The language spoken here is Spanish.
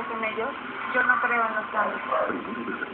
con ellos, yo no creo en los cambios.